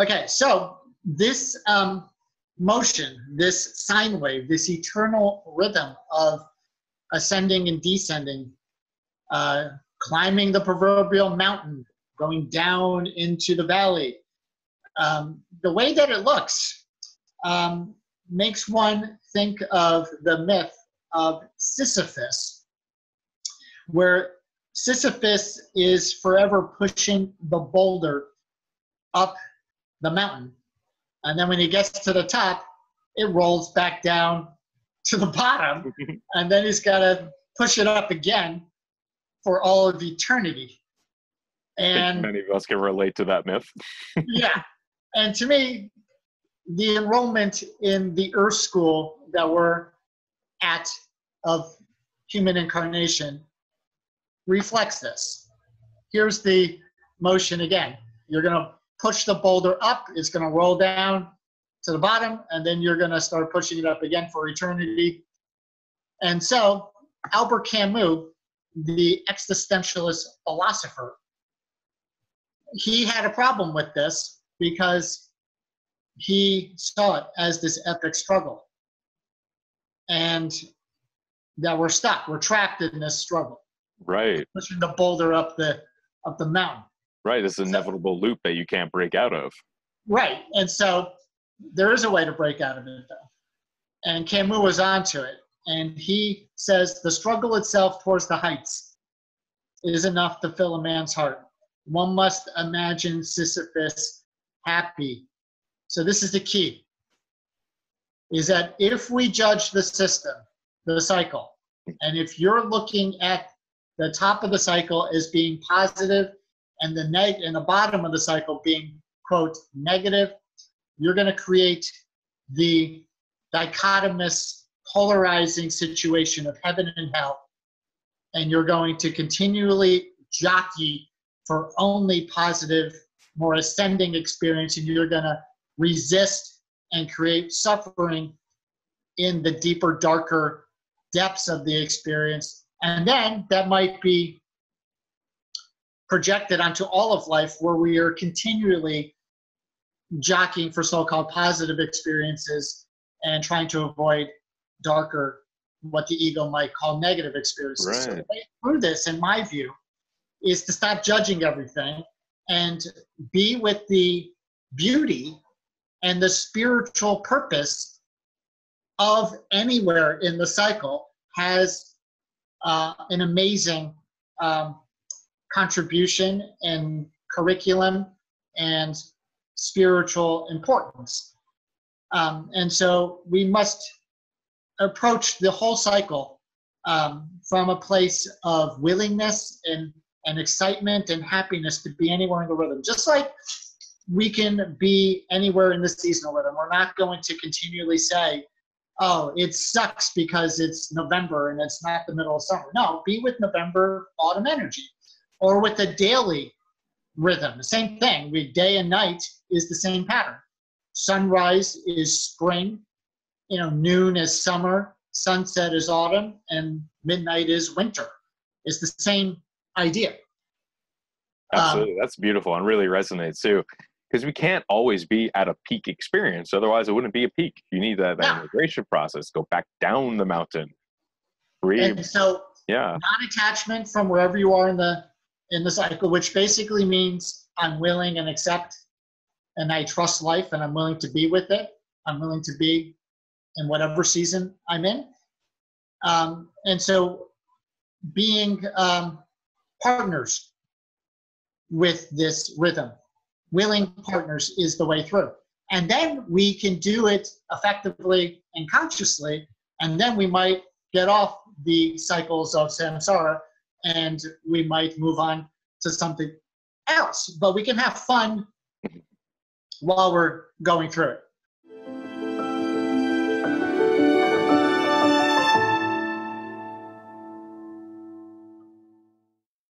Okay, so this um, motion, this sine wave, this eternal rhythm of ascending and descending, uh, climbing the proverbial mountain, going down into the valley. Um, the way that it looks um, makes one think of the myth of Sisyphus, where Sisyphus is forever pushing the boulder up the mountain. And then when he gets to the top, it rolls back down to the bottom. and then he's got to push it up again for all of eternity. And many of us can relate to that myth. yeah. And to me, the enrollment in the Earth School that we're at of human incarnation reflects this. Here's the motion again. You're going to push the boulder up, it's going to roll down to the bottom, and then you're going to start pushing it up again for eternity. And so, Albert Camus, the existentialist philosopher, he had a problem with this because he saw it as this epic struggle. And that we're stuck, we're trapped in this struggle. Right. Pushing the boulder up the up the mountain. Right. This inevitable loop that you can't break out of. Right. And so there is a way to break out of it though. And Camus was onto it. And he says the struggle itself towards the heights is enough to fill a man's heart. One must imagine Sisyphus happy. So this is the key. Is that if we judge the system, the cycle, and if you're looking at the top of the cycle as being positive and the neg and the bottom of the cycle being quote negative, you're going to create the dichotomous polarizing situation of heaven and hell and you're going to continually jockey for only positive more ascending experience and you're going to resist and create suffering in the deeper darker depths of the experience. And then that might be projected onto all of life where we are continually jockeying for so-called positive experiences and trying to avoid darker what the ego might call negative experiences right. so the way through this in my view is to stop judging everything and be with the beauty and the spiritual purpose of anywhere in the cycle has uh, an amazing um, contribution and curriculum and spiritual importance. Um, and so we must approach the whole cycle um, from a place of willingness and, and excitement and happiness to be anywhere in the rhythm. Just like we can be anywhere in the seasonal rhythm. We're not going to continually say, oh, it sucks because it's November and it's not the middle of summer. No, be with November autumn energy or with a daily rhythm. The same thing. We day and night is the same pattern. Sunrise is spring, you know, noon is summer, sunset is autumn, and midnight is winter. It's the same idea. Absolutely. Um, That's beautiful and really resonates too because we can't always be at a peak experience. Otherwise, it wouldn't be a peak. You need that, that integration process. Go back down the mountain. Breathe. And so, yeah, non-attachment from wherever you are in the in the cycle, which basically means I'm willing and accept, and I trust life, and I'm willing to be with it. I'm willing to be in whatever season I'm in. Um, and so, being um, partners with this rhythm willing partners is the way through. And then we can do it effectively and consciously, and then we might get off the cycles of samsara and we might move on to something else. But we can have fun while we're going through it.